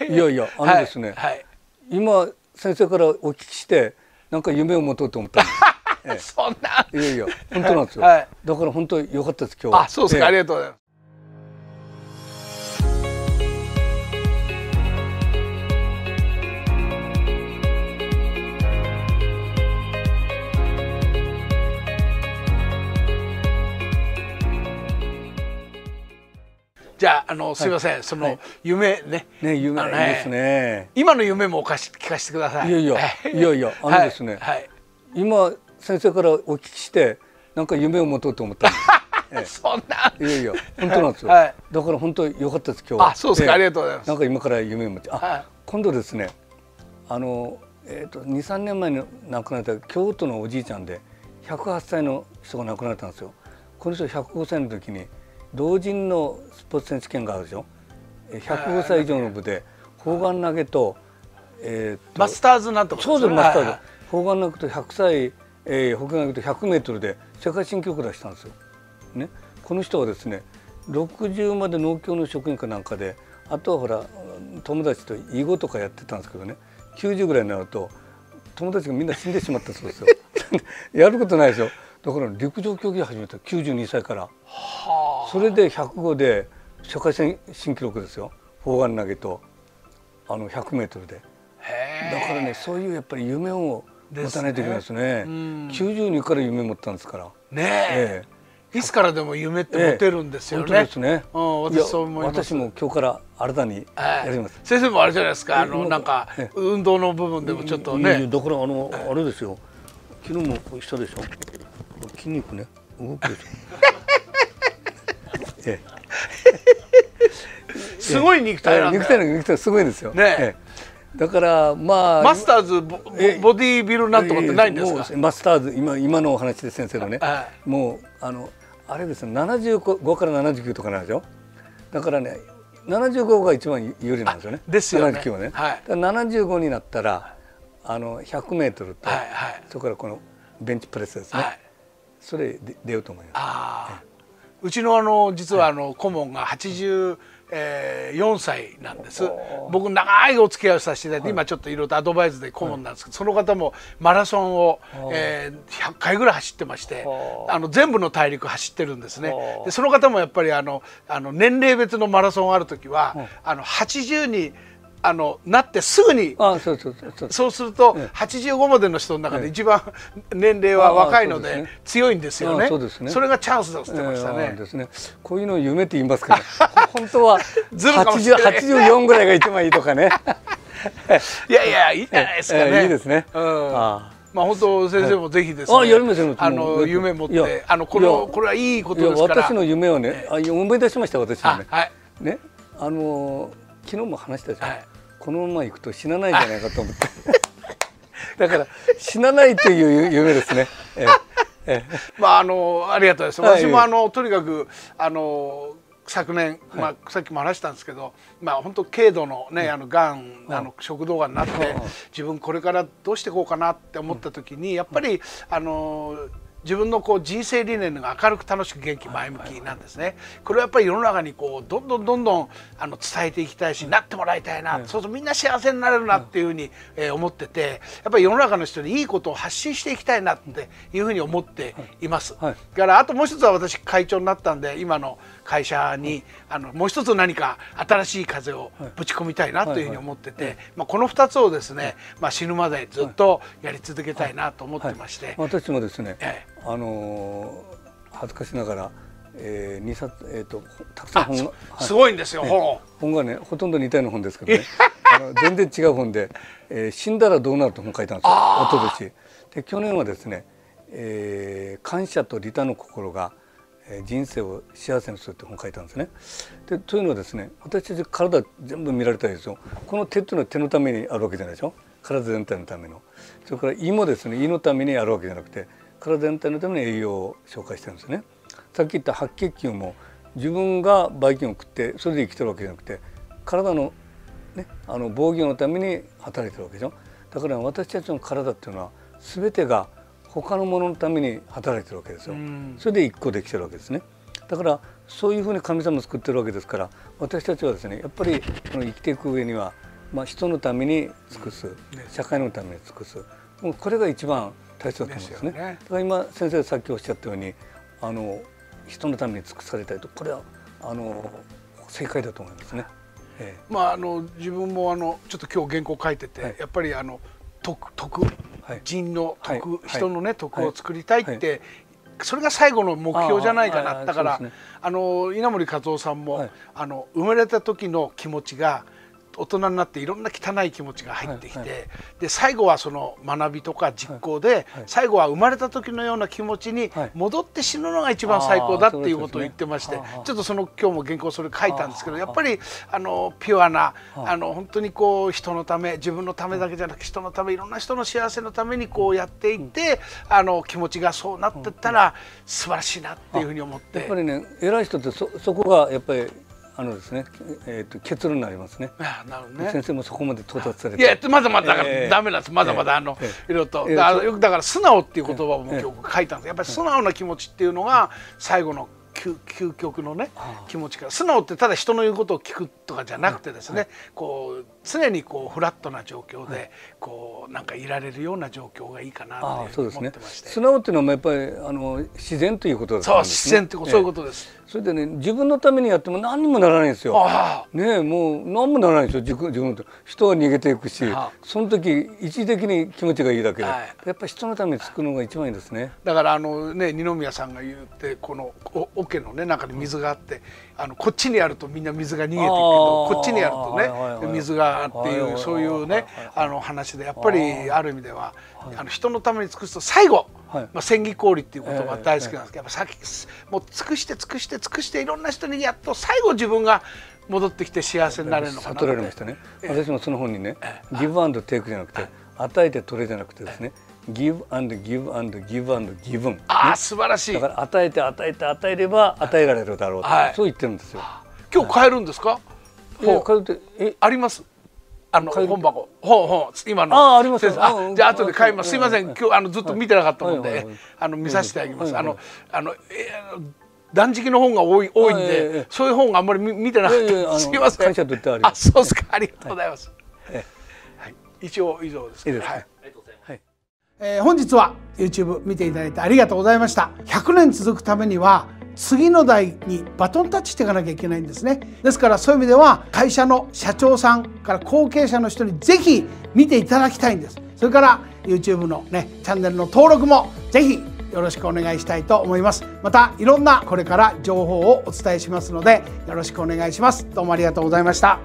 いやいや あのですね、はいはい、今先生からお聞きしてなんか夢を持とうと思ったんです。ええ、そんな。いやいや本当なんですよ。はい、だから本当良かったです今日は。あそうですか、え、ありがとうございます。じゃああのすみません、はい、その夢ね、ね夢ですね。今の夢もおかし聞かせてください。いやいやいやいやあのですね、はい、今先生からお聞きしてなんか夢を持とうと思ったんです。そんな。いやいや本当なんですよ。はい、だから本当良かったです今日は。あそうですか、ありがとうございます。なんか今から夢を持ってあ、はい、今度ですねあのえっ、ー、と二三年前に亡くなった京都のおじいちゃんで108歳の人が亡くなったんですよ。この人105歳の時に同人のスポーツ選手権があるでしょ？105歳以上の部で砲丸投げと,、えー、マスターズなんとかそうですマスターズ。砲丸投げと100歳、えー、砲丸投げと100メートルで世界新記録出したんですよ。ね、この人はですね60まで農協の職員かなんかであとはほら友達と囲碁とかやってたんですけどね90ぐらいになると友達がみんな死んでしまったそうですよ。やることないでしょ。だから陸上競技始めた92歳から。それで105で世界戦新記録ですよ砲丸投げとあの 100m でだからねそういうやっぱり夢を持たないといけないですねですね92から夢持ったんですからねええいつからでも夢って持てるんですよね。ええ、ですね。うん、私そう思います。私も今日から新たにやります。先生もあれじゃないですか。あのなんか運動の部分でもちょっとね。だからあのあれですよ。昨日もしたでしょ。筋肉ね動くでしょ。ええ、すごい肉体なんだ肉体の肉体すごいですよ。ね、ええ、だからまあマスターズボボディービルなんとかってないんですか？マスターズ今今のお話で先生のね、はい、もうあのあれですね75から79とかなんでしょ。だからね75が一番有利なんですよね。ですよね。79はね。はい、75になったらあの100メートルと、はいはい、それからこのベンチプレスですね。はい、それで出ようと思います。ああ。うちのあの実はあの顧問が84歳なんです。僕長いお付き合いをさせていただいて、今ちょっといろいろとアドバイスで顧問なんですけど、その方もマラソンを、えー、100回ぐらい走ってましてあの全部の大陸走ってるんですね。でその方もやっぱりあのあの年齢別のマラソンある時は、あの80にあのなってすぐにそうすると85までの人の中で一番年齢は若いので強いんですよね。それがチャンスだってましたね。ですね。こういうのを夢って言いますけど、本当は84ぐらいが一番いいとかね。いやいやいいじゃないですかね。いいですね。まあ本当先生もぜひですね。あやりますよ。あの夢持ってあのこのこれはいいことですから。私の夢をね、あ思い出しました私のね。ねあの昨日も話したじゃん。このまま行くと死なないんじゃないかと思って。だから死なないという夢ですね。ええ。まああのありがとうござい。ます。私もあのとにかくあの昨年、まあ、さっきも話したんですけど、まあ、本当軽度のね、あのがん、あの食道がんになって、自分これからどうしていこうかなって思った時にやっぱりあの自分のこう人生理念が明るく楽しく元気前向きなんですね。これはやっぱり世の中にこうどんどんどんどんあの伝えていきたいしなってもらいたいな、そうするとみんな幸せになれるなっていうふうに、え思っててやっぱり世の中の人にいいことを発信していきたいなっていうふうに思っています。だからあともう一つは私会長になったんで今の会社にあのもう一つ何か新しい風をぶち込みたいなというふうに思ってて、まあ、この2つをですね、まあ、死ぬまでずっとやり続けたいなと思ってまして。私もですね、ええあの恥ずかしながら、えー、2冊、えーと、たくさん本が、はい、すごいんですよ、ね、本がねほとんど似たような本ですけどねあの全然違う本で、えー「死んだらどうなる」と本書いたんですよおととし。で去年はですね、えー「感謝と利他の心が、えー、人生を幸せにする」って本書いたんですね。でというのはですね私たち体全部見られたいですよ。この手っていうのは手のためにあるわけじゃないでしょ体全体のための。それから胃もですね胃のためにあるわけじゃなくて体全体のために栄養を紹介してるんですね。さっき言った白血球も自分がばい菌を食ってそれで生きてるわけじゃなくて体の,、ね、あの防御のために働いてるわけでしょだから私たちの体っていうのは全てが他のもののために働いてるわけですよ。それで一個できてるわけですね。だからそういうふうに神様を作ってるわけですから私たちはですねやっぱり生きていく上には、まあ、人のために尽くす、社会のために尽くす。もうこれが一番大切だと思うんですね。すね。だから今先生がさっきおっしゃったようにあの人のために尽くされたいと。これはあの正解だと思いますね。ええ、まああの自分もあのちょっと今日原稿書いてて、はい、やっぱりあの徳徳、はい、人の徳、はい、人のね徳を作りたいって、それが最後の目標じゃないかな。だから、ね、あの稲森和夫さんも、あの生まれた時の気持ちが大人になっていろんな汚い気持ちが入ってきて、はいはい、で最後はその学びとか実行で、最後は生まれた時のような気持ちに戻って死ぬのが一番最高だっていうことを言ってまして、ね、ちょっとその今日も原稿それ書いたんですけどやっぱりあのピュアなあの本当にこう人のため自分のためだけじゃなく人のためいろんな人の幸せのためにこうやっていってあの気持ちがそうなってったら素晴らしいなっていうふうに思って。やっぱりね偉い人ってそそこがやっぱりあのですね、えーと、結論になりますね。なるね。先生もそこまで到達されて。いや、まだまだだから、ダメなんです。まだまだ、あの、えー、いろいろと、えー、よくだから素直っていう言葉も今日書いたんです。やっぱり素直な気持ちっていうのが最後の究究極のね気持ちから素直ってただ人の言うことを聞くとかじゃなくてですね、はい、こう常にこうフラットな状況で、こうなんかいられるような状況がいいかなと思ってまして、ね、素直っていうのはやっぱりあの自然ということです、ね、そう自然ってそういうことです、それでね自分のためにやっても何にもならないんですよ。ねもう何もならないんですよ自分自分と。人は逃げていくしその時一時的に気持ちがいいだけで、はい、やっぱり人のために作るのが一番いいですね。だからあのね二宮さんが言ってこの桶のね中に水があってあのこっちにあるとみんな水が逃げていくけどこっちにあるとね水がっていうそういうねあの話でやっぱりある意味ではあの人のために尽くすと最後まあ、千里氷っていう言葉大好きなんですけど、やっぱさっきもう尽くして尽くして尽くしていろんな人にやっと最後自分が戻ってきて幸せになれるのかな悟られましたね、私もその本にね、ギブアンドテイクじゃなくて、与えて取れじゃなくてですね、ギブアンドギブアンドギブアンドギブン、ああ素晴らしい。だから与えて与えて与えれば与えられるだろうと、そう言ってるんですよ。今日買えるんですか、買えるえ？あります？あの本箱。本本今の。あありますじゃあ後で買います。すいません。今日あのずっと見てなかったもんであの見させてあげます。あのあの断食の本が多い多いんでそういう本があんまり見てなかった。すいません。あそうですか。ありがとうございます。はい一応以上ですはい。えー、本日は YouTube 見ていただいてありがとうございました。100年続くためには次の代にバトンタッチしていかなきゃいけないんですね。ですからそういう意味では会社の社長さんから後継者の人にぜひ見ていただきたいんです。それから YouTube のねチャンネルの登録もぜひよろしくお願いしたいと思います。またいろんなこれから情報をお伝えしますのでよろしくお願いします。どうもありがとうございました